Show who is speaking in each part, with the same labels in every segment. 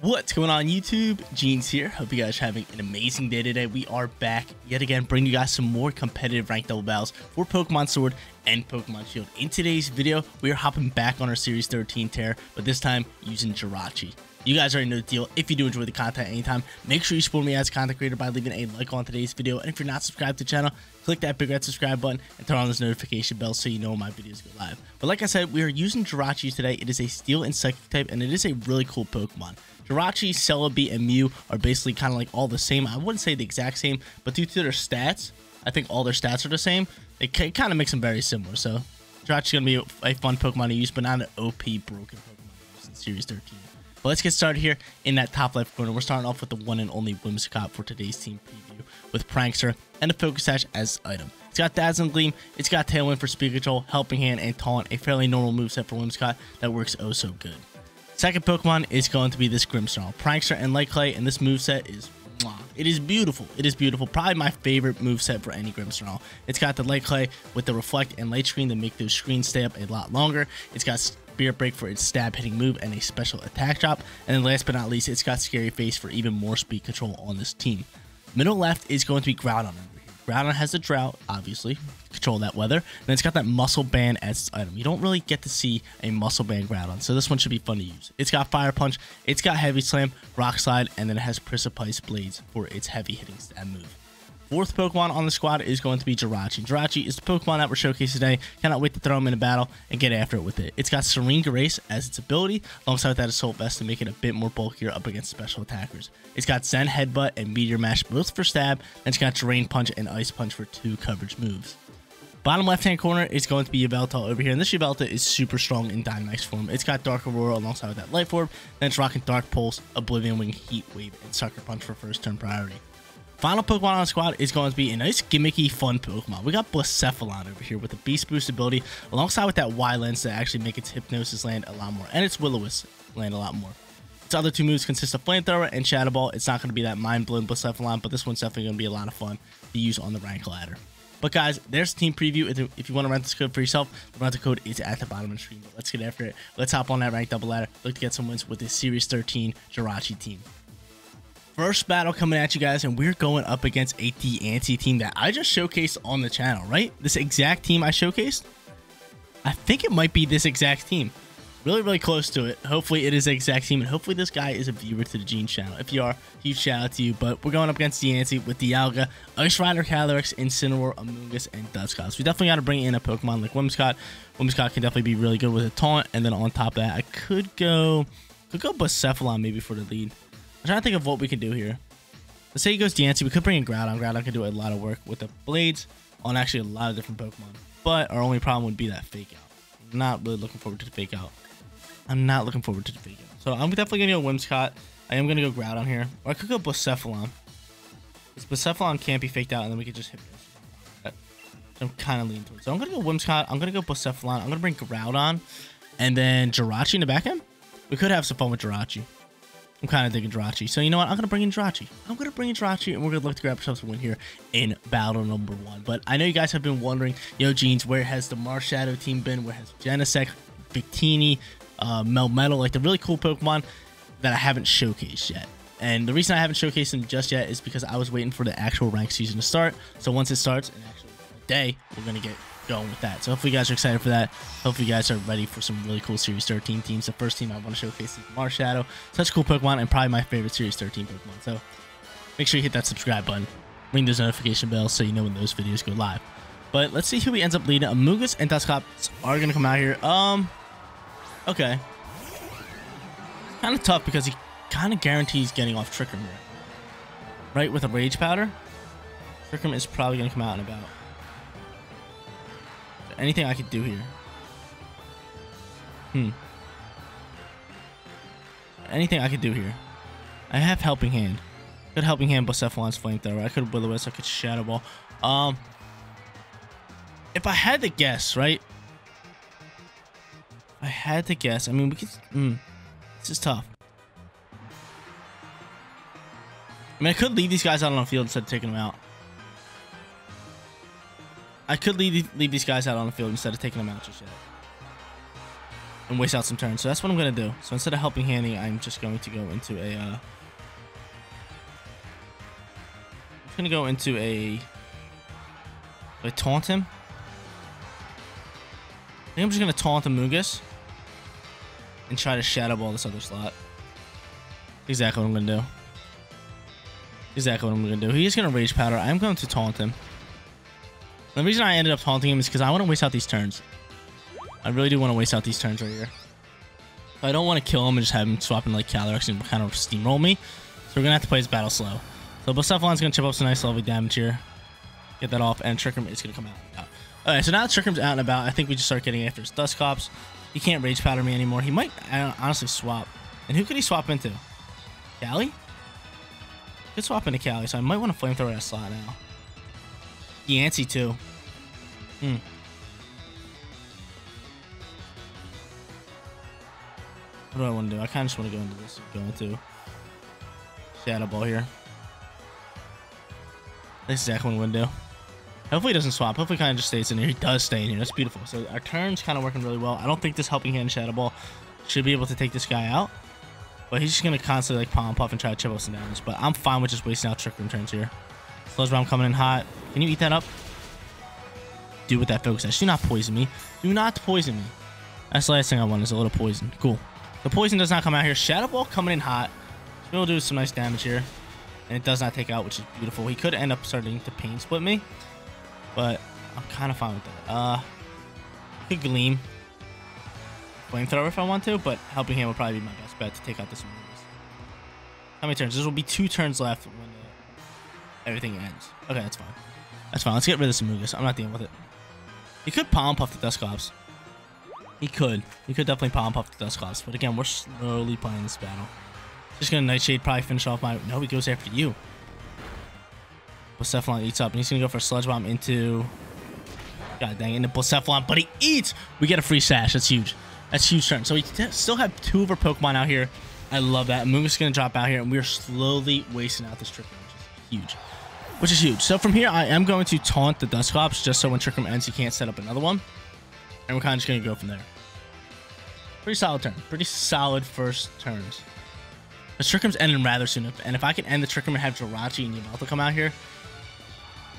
Speaker 1: What's going on YouTube? Jeans here. Hope you guys are having an amazing day today. We are back yet again bringing you guys some more competitive ranked double battles for Pokemon Sword and Pokemon Shield. In today's video, we are hopping back on our Series 13 tier, but this time using Jirachi. You guys already know the deal. If you do enjoy the content anytime, make sure you support me as a content creator by leaving a like on today's video. And if you're not subscribed to the channel, click that big red subscribe button and turn on this notification bell so you know when my videos go live. But like I said, we are using Jirachi today. It is a Steel and Psychic type, and it is a really cool Pokemon. Jirachi, Celebi, and Mew are basically kind of like all the same. I wouldn't say the exact same, but due to their stats, I think all their stats are the same. It kind of makes them very similar. So Jirachi's going to be a fun Pokemon to use, but not an OP broken Pokemon in Series 13. But let's get started here in that top left corner. We're starting off with the one and only Whimsicott for today's team preview with Prankster and a Focus Sash as item. It's got Dazzling Gleam, it's got Tailwind for speed control, Helping Hand, and Taunt, a fairly normal moveset for Whimsicott that works oh so good. Second Pokemon is going to be this Grimmsnarl. Prankster and Light Clay, and this moveset is it is beautiful. It is beautiful. Probably my favorite move set for any Grimmsnarl. It's got the Light Clay with the Reflect and Light Screen to make those screens stay up a lot longer. It's got Spirit Break for its stab hitting move and a special attack drop. And then last but not least, it's got Scary Face for even more speed control on this team. Middle left is going to be Groudon Groudon has a drought, obviously, control that weather. And it's got that muscle band as its item. You don't really get to see a muscle band Groudon, so this one should be fun to use. It's got Fire Punch, it's got Heavy Slam, Rock Slide, and then it has Precipice Blades for its heavy hitting stab move. Fourth Pokemon on the squad is going to be Jirachi. Jirachi is the Pokemon that we're showcasing today. Cannot wait to throw him in a battle and get after it with it. It's got Serene Grace as its ability, alongside that Assault Vest to make it a bit more bulkier up against special attackers. It's got Zen Headbutt and Meteor Mash both for stab, and it's got Drain Punch and Ice Punch for two coverage moves. Bottom left-hand corner is going to be Yveltal over here, and this Yveltal is super strong in Dynamax form. It's got Dark Aura alongside with that Life Orb, then it's rocking Dark Pulse, Oblivion Wing, Heat Wave, and Sucker Punch for first turn priority. Final Pokemon on the squad is going to be a nice gimmicky fun Pokemon. We got Blacephalon over here with the Beast Boost ability alongside with that Wide Lens that actually make its Hypnosis land a lot more and its Will-O-Wisp land a lot more. Its other two moves consist of Flamethrower and Shadow Ball. It's not going to be that mind-blowing Blacephalon, but this one's definitely going to be a lot of fun to use on the rank ladder. But guys, there's the team preview. If you want to rent this code for yourself, the rental code is at the bottom of the screen. But let's get after it. Let's hop on that rank double ladder. Look to get some wins with this Series 13 Jirachi team. First battle coming at you guys, and we're going up against a Diancie team that I just showcased on the channel, right? This exact team I showcased? I think it might be this exact team. Really, really close to it. Hopefully it is the exact team, and hopefully this guy is a viewer to the Jeans channel. If you are, huge shout out to you. But we're going up against Diancie with Dialga, Ice Rider, Calyrex, Incineroar, Amoonguss, and Dusclops. We definitely got to bring in a Pokemon like Whimsicott. Whimsicott can definitely be really good with a Taunt, and then on top of that, I could go, could go Blacephalon maybe for the lead. Trying to think of what we could do here. Let's say he goes Diancie. We could bring in Groudon. Groudon could do a lot of work with the Blades on actually a lot of different Pokemon. But our only problem would be that Fake Out. I'm not really looking forward to the Fake Out. I'm not looking forward to the Fake Out. So I'm definitely going to go Whimsicott. I am going to go Groudon here. Or I could go Blacephalon. Because Blacephalon can't be faked out and then we could just hit this. I'm kind of leaning towards. So I'm going to go Whimsicott. I'm going to go Blacephalon. I'm going to bring Groudon. And then Jirachi in the back end. We could have some fun with Jirachi. I'm kind of digging Jirachi. So you know what? I'm going to bring in Jirachi. I'm going to bring in Jirachi, and we're going to look to grab ourselves a win here in battle number one. But I know you guys have been wondering, yo, Jeans, where has the Marshadow team been? Where has Genesect, Victini, uh, Melmetal, like the really cool Pokemon that I haven't showcased yet? And the reason I haven't showcased them just yet is because I was waiting for the actual rank season to start. So once it starts, an actual day, we're going to get going with that. So hopefully you guys are excited for that. Hopefully you guys are ready for some really cool Series 13 teams. The first team I want to showcase is Marshadow. Such a cool Pokemon and probably my favorite Series 13 Pokemon. So make sure you hit that subscribe button. Ring those notification bells so you know when those videos go live. But let's see who he ends up leading. Amoonguss and Dusclops are going to come out here. Um, okay. Kind of tough because he kind of guarantees getting off Trick Room. Right, with a Rage Powder. Trick Room is probably going to come out in about anything I could do here? Hmm. Anything I could do here? I have Helping Hand. Good Helping Hand, Blacephalon's Flamethrower. I could will I could Shadow Ball. Um, if I had to guess, right? I had to guess. I mean, we could. Mm, this is tough. I mean, I could leave these guys out on the field instead of taking them out. I could leave, leave these guys out on the field instead of taking them out just yet. and waste out some turns. So that's what I'm going to do. So instead of helping Hanny, I'm just going to go into a... Uh, I'm going to go into a... I taunt him. I think I'm just going to taunt Mungus. And try to shadow ball this other slot. Exactly what I'm going to do. Exactly what I'm going to do. He's going to Rage Powder. I'm going to taunt him. The reason I ended up haunting him is because I want to waste out these turns. I really do want to waste out these turns right here. I don't want to kill him and just have him swap in like Calyrex and kind of steamroll me. So we're going to have to play his battle slow. So Blacephalon's going to chip up some nice level damage here. Get that off, and Trick Room is going to come out. Alright, so now Trick Room's out and about, I think we just start getting after his Dusclops. He can't Rage Powder me anymore. He might honestly swap. And who could he swap into? Cali? Could swap into Cali, so I might want to Flamethrower that slot now. Diancie too. Hmm. What do I want to do? I kind of just want to go into this. Go into Shadow Ball here. This going to do. Hopefully he doesn't swap. Hopefully he kind of just stays in here. He does stay in here. That's beautiful. So our turn's kind of working really well. I don't think this Helping Hand Shadow Ball should be able to take this guy out. But he's just going to constantly like Pollen Puff and try to chip us some damage. But I'm fine with just wasting out Trick Room turns here. Sludge Bomb coming in hot. Can you eat that up? Do with that focus. Do not poison me. Do not poison me. That's the last thing I want is a little poison. Cool. The poison does not come out here. Shadow Ball coming in hot. We'll do some nice damage here. And it does not take out, which is beautiful. He could end up starting to pain split me. But I'm kind of fine with that. Uh, could Gleam. Flamethrower if I want to, but Helping Hand would probably be my best bet to take out this one. How many turns? There will be two turns left when everything ends. Okay, that's fine. That's fine. Let's get rid of Samugas. I'm not dealing with it. He could Pollen Puff the Dusclops. He could. He could definitely Pollen Puff the Dusclops. But again, we're slowly playing this battle. Just gonna Nightshade, probably finish off my... No, he goes after you. Blacephalon eats up, and he's gonna go for Sludge Bomb into... God dang, it, into Blacephalon, but he eats! We get a free sash. That's huge. That's huge turn. So we still have two of our Pokemon out here. I love that. Moon's gonna drop out here, and we're slowly wasting out this trick, which is huge which is huge. So from here, I am going to taunt the Dusclops just so when Trick Room ends, he can't set up another one. And we're kind of just going to go from there. Pretty solid turn. Pretty solid first turns. The Trick Room's ending rather soon. And if I can end the Trick Room and have Jirachi and Yveltal come out here,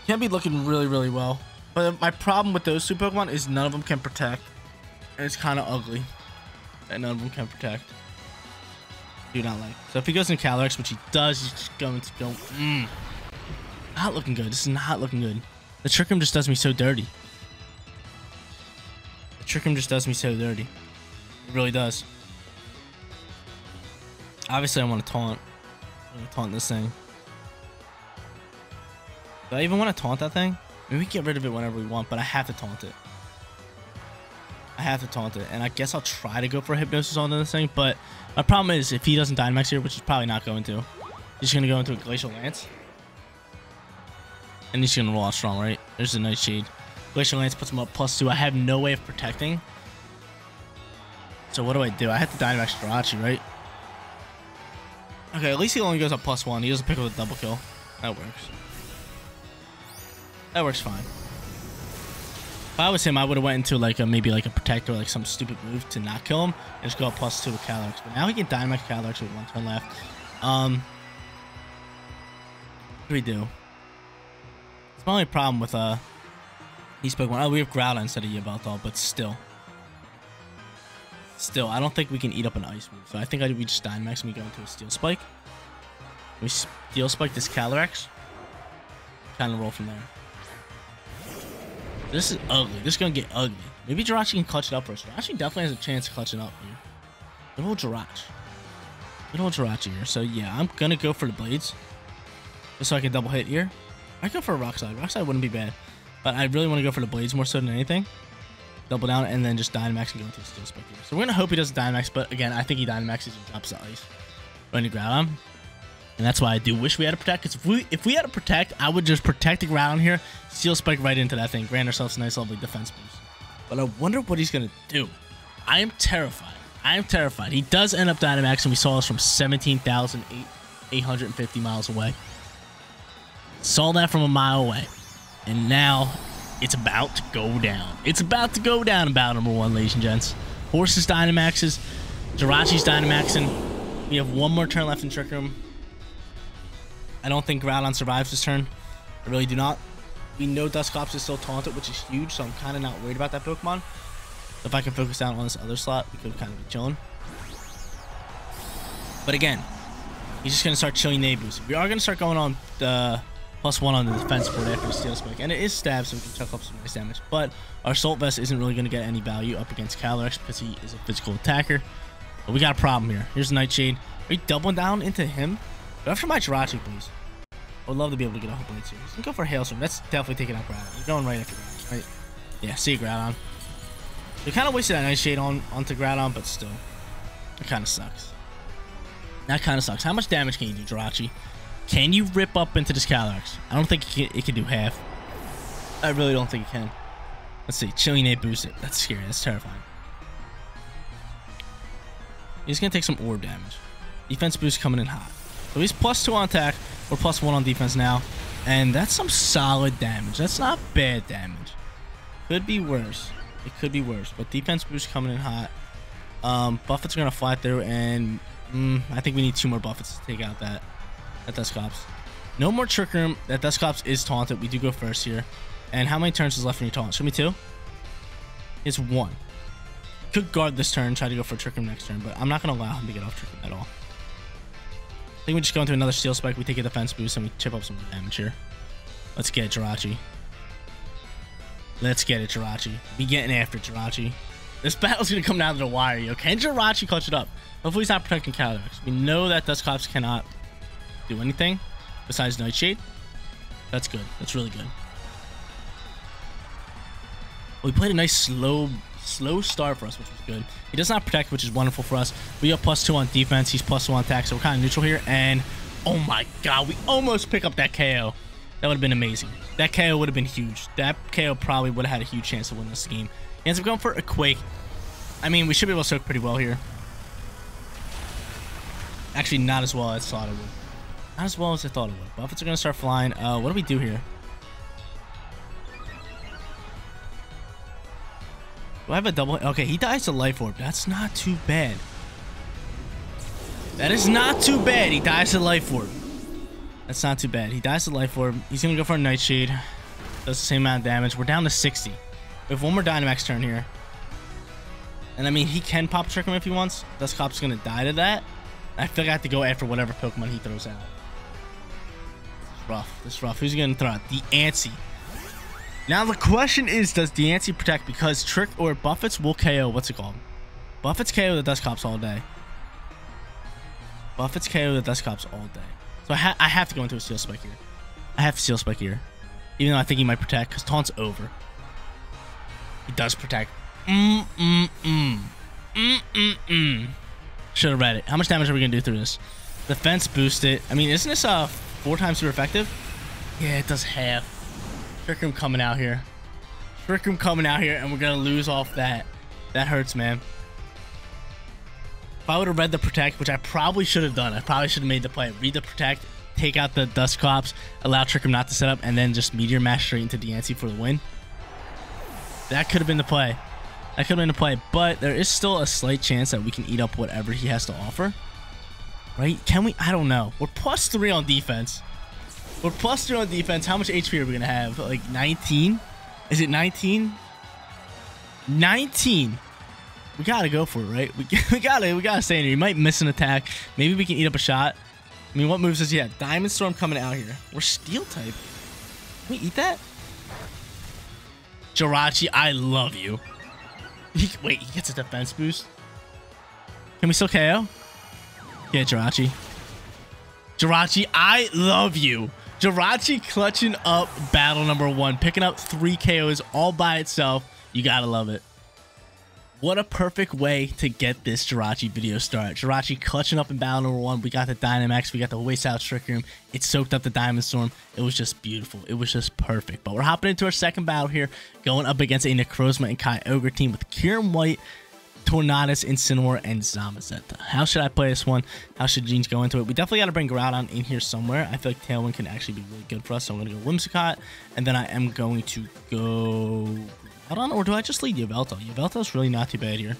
Speaker 1: can be looking really, really well. But my problem with those two Pokemon is none of them can protect. And it's kind of ugly that none of them can protect. Do not like. So if he goes in Calyrex, which he does, he's going to go... Mm. Not looking good. This is not looking good. The Trick Room just does me so dirty. The Trick Room just does me so dirty. It really does. Obviously, I want to taunt. I want to taunt this thing. Do I even want to taunt that thing? Maybe we can get rid of it whenever we want, but I have to taunt it. I have to taunt it, and I guess I'll try to go for a Hypnosis on this thing, but my problem is if he doesn't Dynamax here, which he's probably not going to, he's going to go into a Glacial Lance. And he's gonna roll out strong, right? There's a Nightshade. Glacial Lance puts him up plus two. I have no way of protecting. So what do I do? I have to Dynamax Jirachi, right? Okay, at least he only goes up plus one. He doesn't pick up a double kill. That works. That works fine. If I was him, I would have went into like a maybe like a protector, like some stupid move to not kill him, and just go up plus two with Calyrex. But now he can Dynamax Calyrex with one turn left. Um, what do we do? It's my only problem with uh these Pokemon. Oh, we have Groudon instead of Yveltal, but still. Still, I don't think we can eat up an Ice move. So I think I, we just Dynamax and we go into a Steel Spike. We Steel Spike this Calyrex. Kind of roll from there. This is ugly. This is going to get ugly. Maybe Jirachi can clutch it up for us. Jirachi definitely has a chance to clutch it up here. Good old Jirachi. Good old Jirachi here. So yeah, I'm going to go for the Blades. Just so I can double hit here. I go for a rock slide. Rock slide wouldn't be bad. But I really want to go for the blades more so than anything. Double down and then just Dynamax and go into Steel Spike. So we're to hope he doesn't Dynamax, but again, I think he Dynamaxes and drops the ice. Running to him. And that's why I do wish we had a protect. Because if we if we had a protect, I would just protect the ground here, Steel Spike right into that thing, grant ourselves a nice lovely defense boost. But I wonder what he's going to do. I am terrified. I am terrified. He does end up Dynamax, and we saw this from 17,850 miles away. Saw that from a mile away. And now it's about to go down. It's about to go down about number one, ladies and gents. Horses Dynamaxes. Jirachi's Dynamaxing. We have one more turn left in Trick Room. I don't think Groudon survives this turn. I really do not. We know Dusclops is still taunted, which is huge, so I'm kind of not worried about that Pokemon. If I can focus down on this other slot, we could kind of be chilling. But again, he's just going to start chilling Nabus. We are going to start going on the plus one on the defense board after the Steel Spike. And it is stab, so we can chuck up some nice damage. But our Assault Vest isn't really going to get any value up against Calyrex because he is a physical attacker. But we got a problem here. Here's Nightshade. Are you doubling down into him? Go after my Jirachi, please. I would love to be able to get a whole blade too. Let's go for Hailstorm. That's definitely taking out Groudon. You're going right after Groudon, right? Yeah, see Groudon. We kind of wasted that Nightshade on onto Groudon, but still. It kind of sucks. That kind of sucks. How much damage can you do, Jirachi? Can you rip up into this Calyrex? I don't think it can, it can do half. I really don't think it can. Let's see. Chilling Neigh boost it. That's scary. That's terrifying. He's going to take some orb damage. Defense boost coming in hot. So he's plus two on attack. We're plus one on defense now. And that's some solid damage. That's not bad damage. Could be worse. It could be worse. But defense boost coming in hot. Um, Buffets are going to fly through. And mm, I think we need two more Buffets to take out that, that Dusclops. No more Trick Room. That Dusclops is taunted. We do go first here. And how many turns is left in your taunt? Show me two. It's one. Could guard this turn, try to go for Trick Room next turn, but I'm not going to allow him to get off Trick Room at all. I think we just go into another Steel Spike, we take a defense boost, and we chip up some damage here. Let's get Jirachi. Let's get it, Jirachi. Be getting after Jirachi. This battle's going to come down to the wire, yo. Can Jirachi clutch it up? Hopefully he's not protecting Calyrex. We know that Dusclops cannot do anything besides Nightshade. That's good. That's really good. We played a nice slow slow start for us, which was good. He does not protect, which is wonderful for us. We have plus two on defense. He's plus one attack, so we're kind of neutral here. And oh my god, we almost pick up that KO. That would have been amazing. That KO would have been huge. That KO probably would have had a huge chance to win this game. He ends up going for a Quake. I mean, we should be able to soak pretty well here. Actually, not as well as I thought it would. Not as well as I thought it would. Buffets are going to start flying. Uh, what do we do here? Do I have a double? Okay, he dies to Life Orb. That's not too bad. That is not too bad. He dies to Life Orb. That's not too bad. He dies to Life Orb. He's going to go for a Nightshade. Does the same amount of damage. We're down to 60. We have one more Dynamax turn here. And I mean, he can pop Trick him if he wants. Dusclops going to die to that. I feel like I have to go after whatever Pokemon he throws out. Rough. This rough. Who's going to throw out? The Antsy. Now the question is, does Diancie protect? Because Trick or Buffets will KO, what's it called? Buffets KO the Dusclops all day. Buffets KO the Dusclops all day. So I, ha I have to go into a Steel Spike here. I have to Steel Spike here. Even though I think he might protect, because Taunt's over. He does protect. Mm, mm, mm. Mm, mm, mm. Should have read it. How much damage are we going to do through this? Defense boosted. I mean, isn't this uh, four times super effective? Yeah, it does half. Trick Room coming out here. Trick Room coming out here, and we're going to lose off that. That hurts, man. If I would have read the Protect, which I probably should have done, I probably should have made the play. Read the Protect, take out the Dusclops, allow Trick Room not to set up, and then just Meteor Mash straight into Diancie for the win. That could have been the play. That could have been the play, but there is still a slight chance that we can eat up whatever he has to offer. Right? Can we? I don't know. We're plus three on defense. We're plus three on defense. How much HP are we going to have? Like 19? Is it 19? 19. We got to go for it, right? We, got to we gotta stay in here. You might miss an attack. Maybe we can eat up a shot. I mean, what moves does he have? Diamond Storm coming out here. We're Steel type. Can we eat that? Jirachi, I love you. He, wait, he gets a defense boost? Can we still KO? Yeah, Jirachi. Jirachi, I love you. Jirachi clutching up battle number one, picking up three KOs all by itself. You gotta love it. What a perfect way to get this Jirachi video started. Jirachi clutching up in battle number one. We got the Dynamax. We got the Waste Out Trick Room. It soaked up the Diamond Storm. It was just beautiful. It was just perfect. But we're hopping into our second battle here, going up against a Necrozma and Kyogre team with Kyurem White, Tornadus, Incineroar, and Zamazenta. How should I play this one? How should Jeans go into it? We definitely got to bring Groudon in here somewhere. I feel like Tailwind can actually be really good for us. So I'm going to go Whimsicott, and then I am going to go... Groudon, or do I just lead Yveltal? Yveltal's really not too bad here.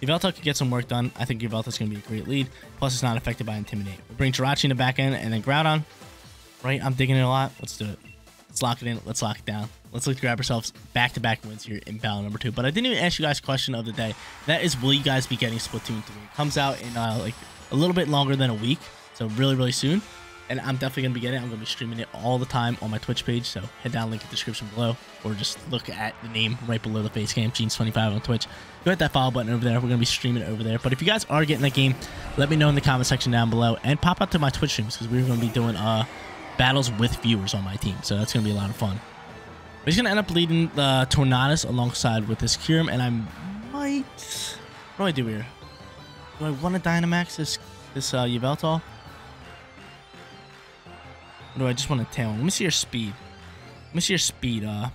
Speaker 1: Yveltal could get some work done. I think Yveltal's going to be a great lead. Plus, it's not affected by Intimidate. We'll bring Jirachi in the back end and then Groudon. Right? I'm digging it a lot. Let's do it. Let's lock it in. Let's lock it down. Let's look to grab ourselves back-to-back wins here in battle number two. But I didn't even ask you guys question of the day. That is, will you guys be getting Splatoon 3? It comes out in uh, like a little bit longer than a week. So really, really soon. And I'm definitely going to be getting it. I'm going to be streaming it all the time on my Twitch page. So head down, link in the description below. Or just look at the name right below the face cam, Jeans25 on Twitch. Go hit that follow button over there. We're going to be streaming it over there. But if you guys are getting that game, let me know in the comment section down below. And pop out to my Twitch streams because we're going to be doing... uh battles with viewers on my team. So that's going to be a lot of fun. He's going to end up leading the Tornadus alongside with this Kyurem, and I might... What do I do here? Do I want to Dynamax this, this uh, Yveltal? Or do I just want to tail him? Let me see your speed. Let me see your speed, uh,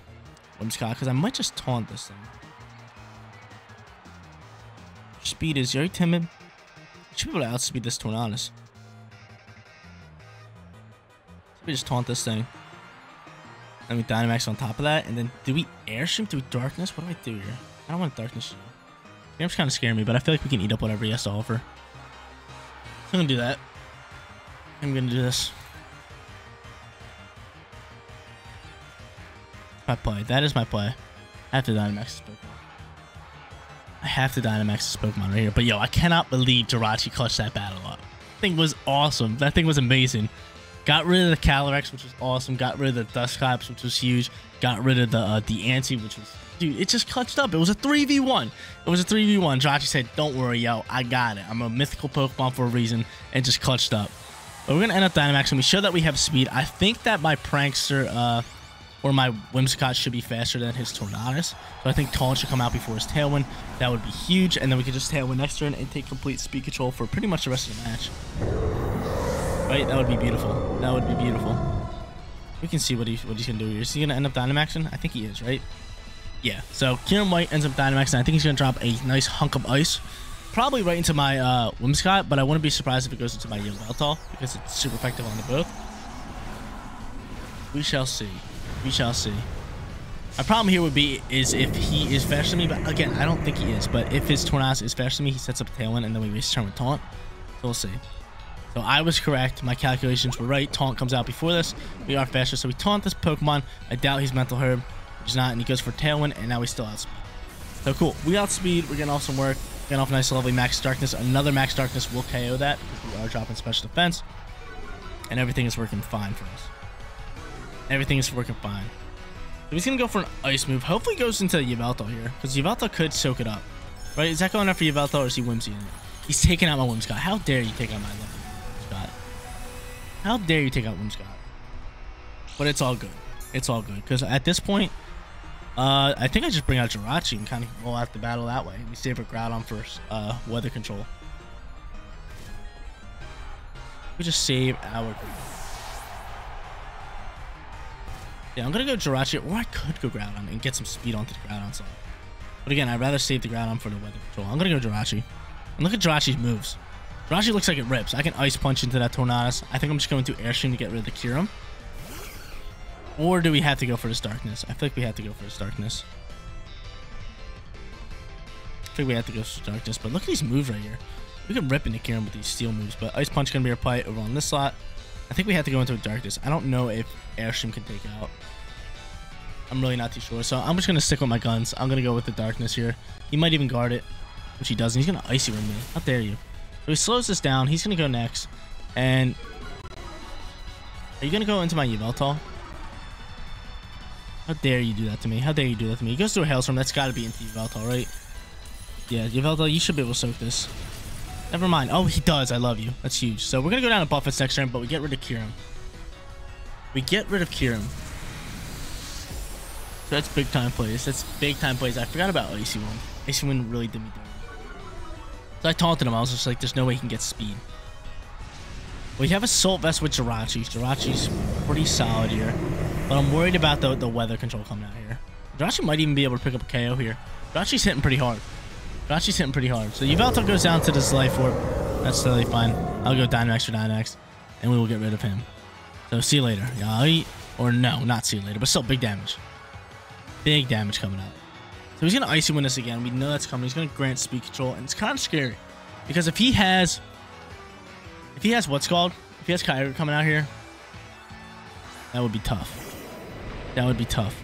Speaker 1: Whimsicott, because I might just taunt this thing. Speed is very timid. Should be able to outspeed this Tornadus. me just taunt this thing. Then we Dynamax on top of that. And then do we Airstream? We Darkness? What do I do here? I don't want Darkness. Game's kind of scaring me, but I feel like we can eat up whatever he has to offer. I'm going to do that. I'm going to do this. My play. That is my play. I have to Dynamax this Pokemon. I have to Dynamax this Pokemon right here. But yo, I cannot believe Jirachi clutched that battle up. That thing was awesome. That thing was amazing. Got rid of the Calyrex, which was awesome. Got rid of the Dusclops, which was huge. Got rid of the uh, Diancie, which was... Dude, it just clutched up. It was a 3v1. It was a 3v1. Jirachi said, don't worry, yo. I got it. I'm a mythical Pokemon for a reason. And just clutched up. But we're to end up Dynamax, and we show that we have speed. I think that my Prankster... Uh, or my Whimsicott should be faster than his Tornadus. So I think Taunt should come out before his Tailwind. That would be huge. And then we could just Tailwind next turn and take complete speed control for pretty much the rest of the match. Right? That would be beautiful. That would be beautiful. We can see what, he, what he's to do here. Is he to end up Dynamaxing? I think he is, right? Yeah. So Kyurem White ends up Dynamaxing. I think he's to drop a nice hunk of ice. Probably right into my uh, but I wouldn't be surprised if it goes into my Young Yveltal because it's super effective on the both. We shall see. We shall see. My problem here would be is if he is faster than me, but again, I don't think he is. But if his Tornadus is faster than me, he sets up a Tailwind, and then we waste turn with Taunt. So we'll see. So I was correct. My calculations were right. Taunt comes out before this. We are faster, so we taunt this Pokemon. I doubt he's Mental Herb. He's not, and he goes for Tailwind, and now we still outspeed. So cool. We outspeed. We're getting off some work. Getting off nice lovely Max Darkness. Another Max Darkness will KO that because we are dropping Special Defense. And everything is working fine for us. Everything is working fine. So he's going to go for an Ice move. Hopefully goes into Yveltal here because Yveltal could soak it up. Right? Is that going after Yveltal or is he Whimsy in it? He's taking out my Whimsicott. How dare you take out my lovely how dare you take out Whimsicott? But it's all good. It's all good. Because at this point, uh, I think I just bring out Jirachi and kind of roll out the battle that way. We save a Groudon for uh, weather control. We just save our... Yeah, I'm going to go Jirachi, or I could go Groudon and get some speed onto the Groudon side. But again, I'd rather save the Groudon for the weather control. I'm going to go Jirachi. And look at Jirachi's moves. Raji looks like it rips. I can Ice Punch into that Tornadus. I think I'm just going to Airstream to get rid of the Kyurem. Or do we have to go for this Darkness? I feel like we have to go for this Darkness. I think we have to go for Darkness, but look at these moves right here. We can rip into Kyurem with these Steel moves, but Ice Punch can be our over on this slot. I think we have to go into Darkness. I don't know if Airstream can take out. I'm really not too sure, so I'm just going to stick with my guns. I'm going to go with the Darkness here. He might even guard it, which he doesn't. He's going to Icy Wind me. How dare you? So he slows this down. He's going to go next. And are you going to go into my Yveltal? How dare you do that to me? How dare you do that to me? He goes through a Hailstorm. That's got to be into Yveltal, right? Yeah, Yveltal, you should be able to soak this. Never mind. Oh, he does. I love you. That's huge. So we're going to go down to Buffett's next turn, but we get rid of Kyurem. We get rid of Kyurem. So that's big time plays. That's big time plays. I forgot about Icy Wind. Icy Wind really did me dirty. So I taunted him. I was just like, there's no way he can get speed. We have a Assault Vest with Jirachi. Jirachi's pretty solid here. But I'm worried about the, the weather control coming out here. Jirachi might even be able to pick up a KO here. Jirachi's hitting pretty hard. Jirachi's hitting pretty hard. So Yveltal goes down to this Life Orb. That's totally fine. I'll go Dynamax for Dynamax. And we will get rid of him. So see you later. Or no, not see you later. But still big damage. Big damage coming out. So he's going to Icy Wind us again. We know that's coming. He's going to grant speed control, and it's kind of scary. Because if he has... If he has what's called... If he has Kyogre coming out here, that would be tough. That would be tough.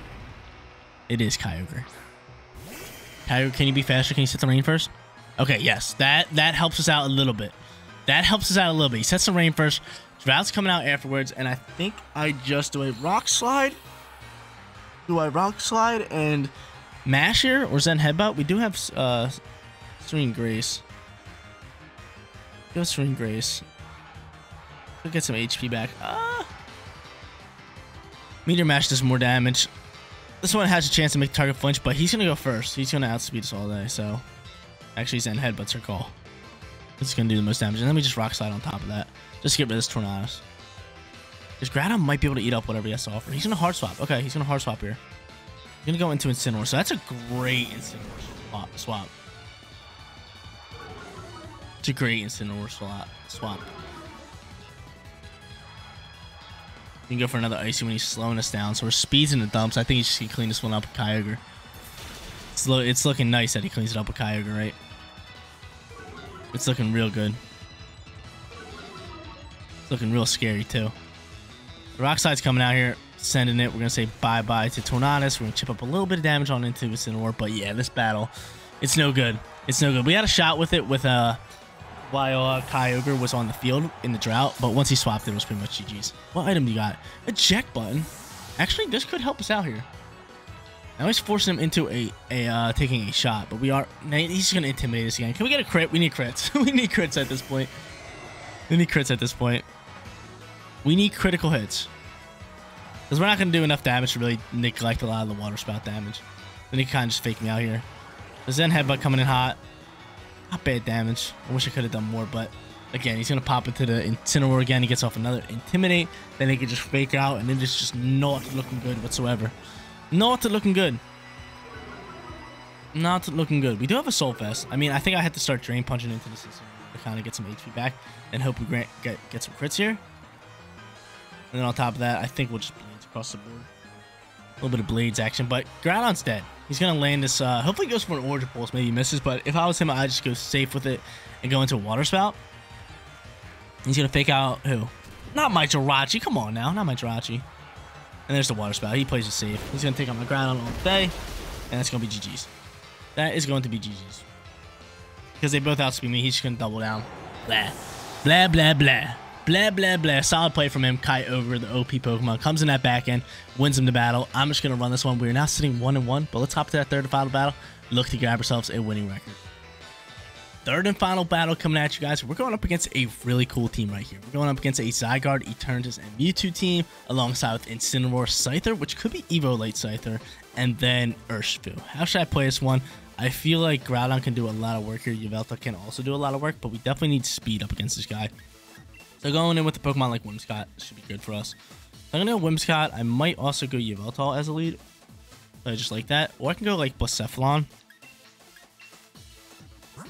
Speaker 1: It is Kyogre. Kyogre, can you be faster? Can you set the rain first? Okay, yes. That that helps us out a little bit. That helps us out a little bit. He sets the rain first. Drought's coming out afterwards, and I think I just do a rock slide. Do I rock slide and mash here or Zen headbutt? We do have uh Serene Grace. Go Serene Grace. We'll get some HP back. Ah. Meteor Mash does more damage. This one has a chance to make target flinch, but he's gonna go first. He's gonna outspeed us all day, so actually Zen headbutts her call. Is gonna do the most damage, and then we just rock slide on top of that. Just get rid of this Tornadus. Because Groudon might be able to eat up whatever he has to offer. He's gonna hard swap. Okay, he's gonna hard swap here. He's gonna go into Incineroar, so that's a great Incineroar swap. swap. It's a great Incineroar swap. swap. You can go for another Icy Wind he's slowing us down. So we're speeds in the dumps. I think he's just gonna clean this one up with Kyogre. It's, lo it's looking nice that he cleans it up with Kyogre, right? It's looking real good. It's looking real scary too. The rock slide's coming out here, sending it. We're gonna say bye-bye to Tornadus. We're gonna chip up a little bit of damage on into Incineroar, but yeah, this battle, it's no good. It's no good. We had a shot with it with uh, while uh, Kyogre was on the field in the drought, but once he swapped it, it was pretty much GG's. What item do you got? A check button. Actually, this could help us out here. Now he's forcing him into a, a uh, taking a shot, but we are he's gonna intimidate us again. Can we get a crit? We need crits. we need crits at this point. We need crits at this point. We need critical hits. Because we're not gonna do enough damage to really neglect a lot of the water spout damage. Then he kind of just fake me out here. The Zen headbutt coming in hot. Not bad damage. I wish I could have done more, but again, he's going to pop into the Incineroar again. He gets off another Intimidate. Then he can just fake out, and then it's just not looking good whatsoever. Not looking good. Not looking good. We do have Assault Vest. I mean, I think I had to start Drain Punching into the system to kind of get some HP back and hope we grant, get, get some crits here. And then on top of that, I think we'll just across the board. A little bit of blades action, but Groudon's dead. He's gonna land this. Uh, hopefully, goes for an Origin Pulse. Maybe misses, but if I was him, I'd just go safe with it and go into a Water Spout. He's gonna fake out who? Not my Jirachi. Come on now, not my Jirachi. And there's the Water Spout. He plays it safe. He's gonna take out my Groudon all day, and that's gonna be GG's. That is going to be GG's because they both outspeed me. He's just gonna double down. Blah, blah, blah, blah. Blah, blah, blah. Solid play from him. Kai over the OP Pokemon, comes in that back end, wins him the battle. I'm just going to run this one. We're now sitting 1 and 1, but let's hop to that third and final battle. Look to grab ourselves a winning record. Third and final battle coming at you guys. We're going up against a really cool team right here. We're going up against a Zygarde, Eternatus, and Mewtwo team, alongside with Incineroar, Scyther, which could be Eviolite Scyther, and then Urshifu. How should I play this one? I feel like Groudon can do a lot of work here. Yveltal can also do a lot of work, but we definitely need speed up against this guy. So going in with a Pokemon like Whimsicott should be good for us. I'm going to go Whimsicott. I might also go Yveltal as a lead. So just like that. Or I can go like Blacephalon.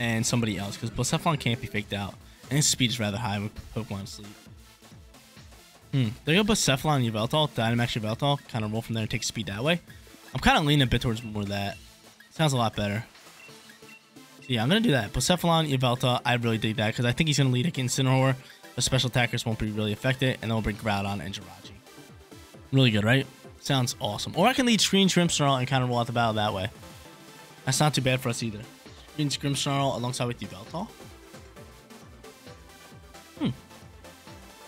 Speaker 1: And somebody else. Because Blacephalon can't be faked out. And his speed is rather high with Pokemon Sleep. Hmm. They go Blacephalon and Yveltal. Dynamax Yveltal. Kind of roll from there and take speed that way. I'm kind of leaning a bit towards more of that. Sounds a lot better. So yeah, I'm going to do that. Blacephalon, Yveltal. I really dig that. Because I think he's going to lead against Incineroar. The special attackers won't be really affected, and then we'll bring Groudon and Jirachi. Really good, right? Sounds awesome. Or I can lead Screen Grimmsnarl and kind of roll out the battle that way. That's not too bad for us either. Screen Grimmsnarl alongside with Yveltal. Hmm.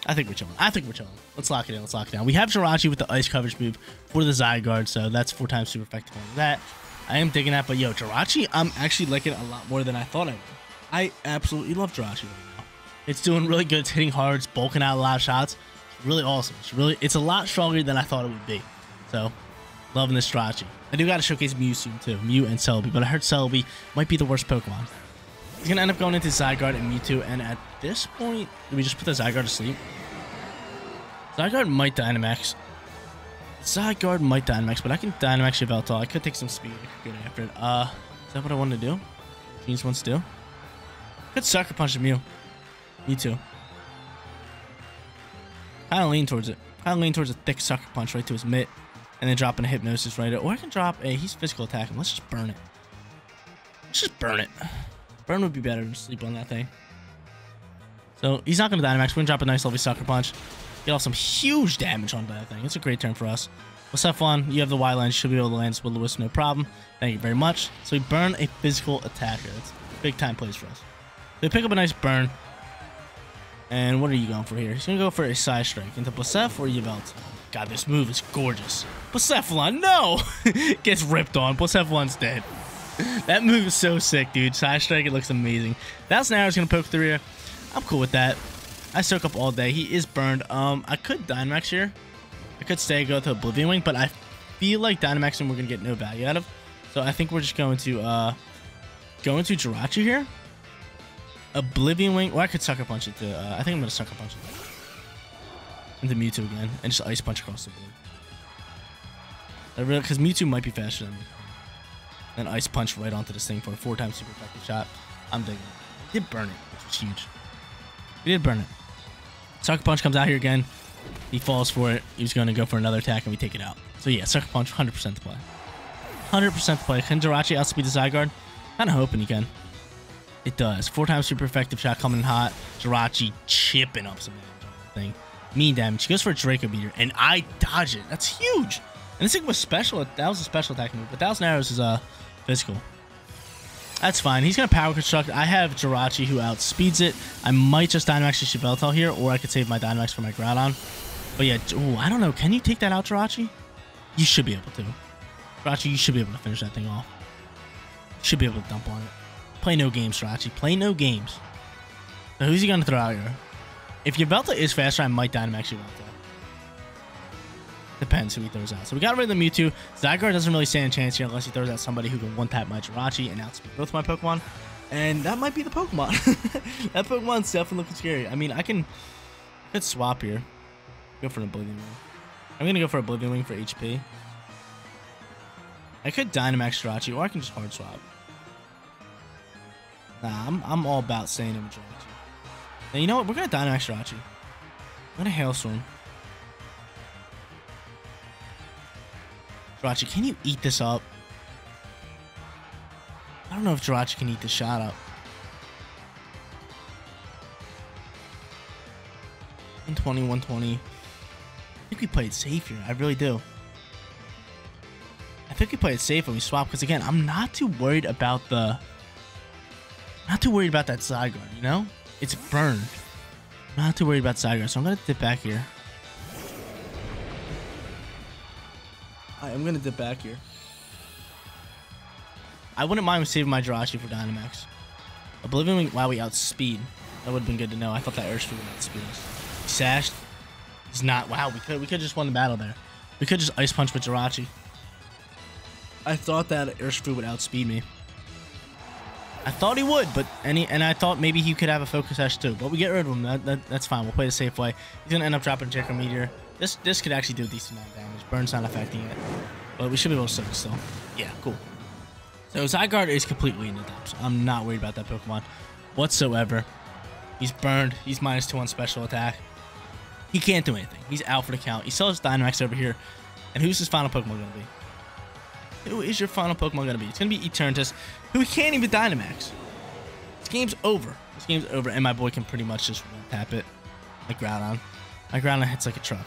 Speaker 1: I think we're chilling. I think we're chilling. Let's lock it in. Let's lock it down. We have Jirachi with the ice coverage move for the Zygarde, so that's four times super effective on that. I am digging that, but yo, Jirachi, I'm actually liking it a lot more than I thought I would. I absolutely love Jirachi. It's doing really good. It's hitting hard. It's bulking out a lot of shots. It's really awesome. It's really, it's a lot stronger than I thought it would be. So, loving this strategy. I do got to showcase Mew soon too. Mew and Celebi, but I heard Celebi might be the worst Pokemon. He's gonna end up going into Zygarde and Mewtwo, and at this point, we just put the Zygarde to sleep? Zygarde might Dynamax. Zygarde might Dynamax, but I can Dynamax Yveltal. I could take some speed. Get after it. Uh, is that what I want to do? Jeans wants to do? Could Sucker Punch Mew. Me too. Kind of lean towards it. Kind of lean towards a thick sucker punch right to his mitt. and then dropping a hypnosis right. Or I can drop a he's physical attacking. Let's just burn it. Let's just burn it. Burn would be better than sleep on that thing. So he's not going to Dynamax. We're going to drop a nice lovely Sucker Punch. Get off some huge damage on that thing. It's a great turn for us. Well, Cephalon, you have the Wide Lens. Should be able to land this Will-O-Wisp, no problem. Thank you very much. So we burn a physical attacker. That's big time plays for us. We pick up a nice burn. And what are you going for here? He's going to go for a Side Strike into Blasef or Yveltal. God, this move is gorgeous. Blacephalon, no! Gets ripped on. Blacephalon's dead. that move is so sick, dude. Side Strike, it looks amazing. That's now going to poke through here. I'm cool with that. I soak up all day. He is burned. Um, I could Dynamax here. I could stay go to Oblivion Wing, but I feel like Dynamaxing we're going to get no value out of. So I think we're just going to uh, go into Jirachi here. Oblivion Wing. Well, I could Sucker Punch it to... Uh, I think I'm to Sucker Punch it. Into Mewtwo again. And just Ice Punch across the board. Because Mewtwo might be faster than me. Then Ice Punch right onto this thing for a four times super effective shot. I'm digging it. Did burn it, which was huge. We did burn it. Sucker Punch comes out here again. He falls for it. He's going to go for another attack, and we take it out. So yeah, Sucker Punch, 100% to play. 100% to play. Can Jirachi outspeed the Zygarde? Kind of hoping he can. It does. Four times super effective shot coming hot. Jirachi chipping up some thing. Mean damage. He goes for a Draco Meteor, and I dodge it. That's huge. And this thing was special. That was a special attack move, but Thousand Arrows is uh, physical. That's fine. He's going to Power Construct. I have Jirachi who outspeeds it. I might just Dynamax the Yveltal here, or I could save my Dynamax for my Groudon. But yeah, ooh, I don't know. Can you take that out, Jirachi? You should be able to. Jirachi, you should be able to finish that thing off. Should be able to dump on it. Play no games, Jirachi. Play no games. Who's he going to throw out here? If Yveltal is faster, I might Dynamax Yveltal. Depends who he throws out. So we got rid of the Mewtwo. Zygarde doesn't really stand a chance here unless he throws out somebody who can one-tap my Jirachi and outspeed both my Pokemon. And that might be the Pokemon. that Pokemon's definitely looking scary. I mean, I can could swap here. Go for an Oblivion Wing. I'm going to go for Oblivion Wing for HP. I could Dynamax Jirachi, or I can just hard swap. Nah, I'm, I'm all about staying in with Jirachi. Now, you know what? We're going to Dynamax Jirachi. I'm going to Hailstorm. Jirachi, can you eat this up? I don't know if Jirachi can eat this shot up. 120, 120. I think we played safe here. I really do. I think we played safe when we swap because again, I'm not too worried about the not too worried about that Zygarde, you know? It's burned. not too worried about Zygarde, so I'm gonna dip back here. I'm gonna dip back here. I wouldn't mind saving my Jirachi for Dynamax. Oblivion, wow, we outspeed. That would have been good to know. I thought that Urshifu would outspeed us. He sashed. He's not. Wow, we could we could just won the battle there. We could just Ice Punch with Jirachi. I thought that Urshifu would outspeed me. I thought he would, but any and I thought maybe he could have a Focus Sash too. But we get rid of him. That, that, that's fine. We'll play the safe way. He's gonna end up dropping Draco Meteor. This this could actually do a decent amount of damage. Burn's not affecting it. But we should be able to soak still. Yeah, cool. So Zygarde is completely in the dumps. I'm not worried about that Pokemon whatsoever. He's burned. He's minus two on special attack. He can't do anything. He's out for the count. He sells Dynamax over here. And who's his final Pokemon going to be? Who is your final Pokemon going to be? It's going to be Eternatus, who can't even Dynamax. This game's over. This game's over, and my boy can pretty much just tap it like Groudon. My Groudon hits like a truck.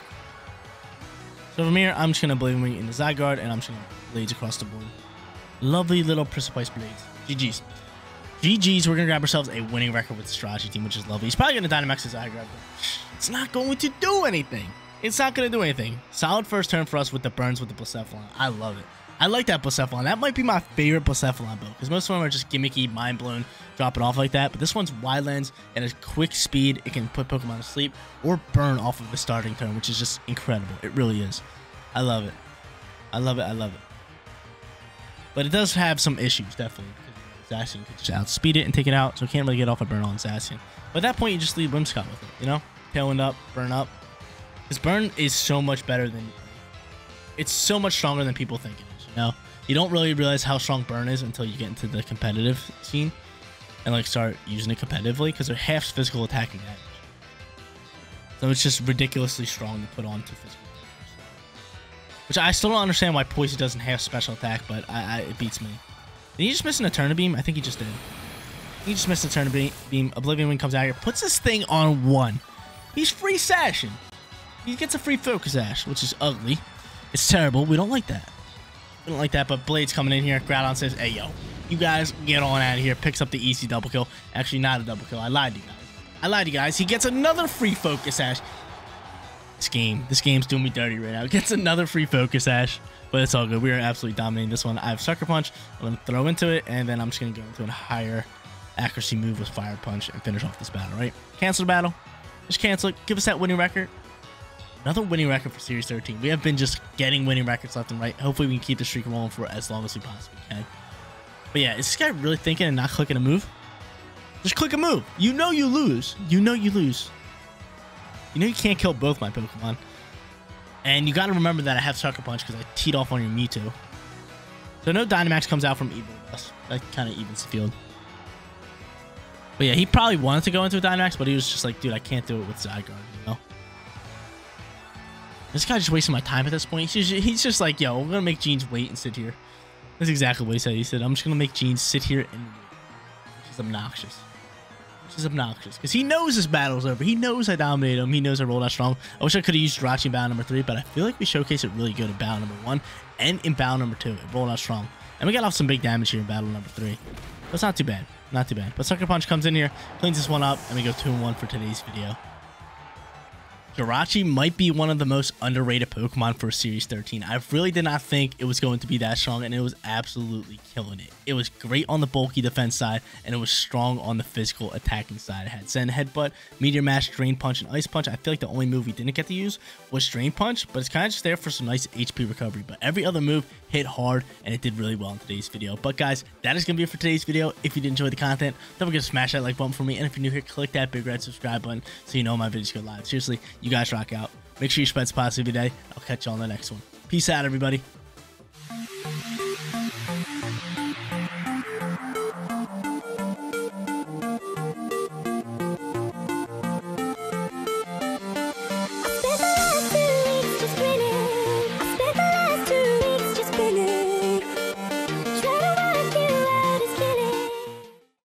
Speaker 1: So from here, I'm just going to Blade Wing into Zygarde, and I'm just going to Blades across the board. Lovely little Precipice Blades. GG's. GG's, we're going to grab ourselves a winning record with the strategy team, which is lovely. He's probably going to Dynamax his Zygarde, it's not going to do anything. It's not going to do anything. Solid first turn for us with the burns with the Blacephalon. I love it. I like that Blacephalon. That might be my favorite Blacephalon build, because most of them are just gimmicky, mind-blown, dropping off like that. But this one's Wide Lens and a quick speed. It can put Pokemon to sleep or burn off of the starting turn, which is just incredible. It really is. I love it. I love it. I love it. But it does have some issues, definitely. Zacian could just outspeed it and take it out, so it can't really get off a burn on Zacian. But at that point, you just leave Whimsicott with it, you know? Tailwind up, burn up. Because burn is so much better than... It's so much stronger than people think it know? You don't really realize how strong burn is until you get into the competitive scene and like start using it competitively because they're half physical attacking damage. So it's just ridiculously strong to put on to physical Which I still don't understand why Poison doesn't have special attack, but I, I, it beats me. Did he just miss an Eterna Beam? I think he just did. He just missed a Eterna Beam. Oblivion Wing comes out here, puts this thing on one. He's free sashing. He gets a free Focus Sash, which is ugly. It's terrible. We don't like that. We don't like that, but Blade's coming in here. Groudon says, hey, yo, you guys get on out of here. Picks up the easy double kill. Actually, not a double kill. I lied to you guys. I lied to you guys. He gets another free Focus Sash. This game, this game's doing me dirty right now. Gets another free Focus Sash, but it's all good. We are absolutely dominating this one. I have Sucker Punch. I'm going to throw into it, and then I'm just going to go into a higher accuracy move with Fire Punch and finish off this battle, right? Cancel the battle. Just cancel it. Give us that winning record. Another winning record for Series 13. We have been just getting winning records left and right. Hopefully we can keep the streak rolling for as long as we possibly can. But yeah, is this guy really thinking and not clicking a move? Just click a move. You know you lose. You know you lose. You know you can't kill both my Pokemon. And you got to remember that I have Sucker Punch because I teed off on your Mewtwo. So no Dynamax comes out from either of us. That kind of evens the field. But yeah, he probably wanted to go into a Dynamax, but he was just like, dude, I can't do it with Zygarde? This guy's just wasting my time at this point. He's just, he's just like, yo, I'm to make Jeans wait and sit here. That's exactly what he said. He said, I'm just to make Jeans sit here and wait. Which is obnoxious. Which is obnoxious. Because he knows this battle's over. He knows I dominated him. He knows I rolled out strong. I wish I could have used Jirachi in battle number three, but I feel like we showcased it really good in battle number one and in battle number two. It rolled out strong. And we got off some big damage here in battle number three. It's not too bad. Not too bad. But Sucker Punch comes in here, cleans this one up, and we go 2 and 1 for today's video. Jirachi might be one of the most underrated Pokemon for Series 13. I really did not think it was going to be that strong, and it was absolutely killing it. It was great on the bulky defense side, and it was strong on the physical attacking side. It had Zen Headbutt, Meteor Mash, Drain Punch, and Ice Punch. I feel like the only move we didn't get to use was Drain Punch, but it's kind of just there for some nice HP recovery. But every other move hit hard, and it did really well in today's video. But guys, that is going to be it for today's video. If you did enjoy the content, don't forget to smash that like button for me. And if you're new here, click that big red subscribe button so you know my videos go live. Seriously, you guys rock out. Make sure you spread some positivity today. I'll catch you on the next one. Peace out, everybody.